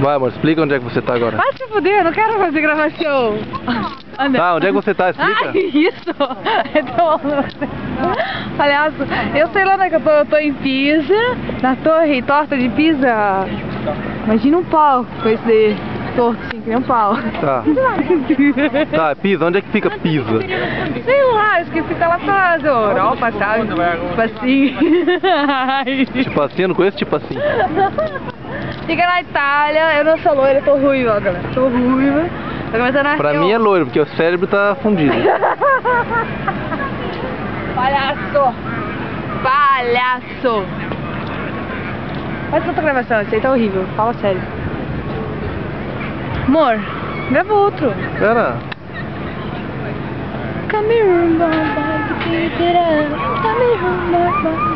Vai, amor, explica onde é que você tá agora. Vai se fuder, eu não quero fazer gravação. Anda. Tá, onde é que você tá? Explica. Ai, isso! Então, palhaço, eu sei lá onde é que eu tô, eu tô em Pisa, na torre torta de Pisa. Imagina um pau com esse daí, torto assim, que nem um pau. Tá. Tá, Pisa, onde é que fica Pisa? Sei lá, acho que fica lá pra Europa, sabe? Tipo assim. Ai. Tipo assim, eu não conheço tipo assim. Fica na Itália, eu não sou loira, eu tô ruiva, galera. Tô ruiva. Tô começando a Pra mim é ó. loiro, porque o cérebro tá fundido. Palhaço! Palhaço! Faz outra gravação, isso aí tá horrível, fala sério. Amor, grava outro. Pera. Come here, baba, come here, baba.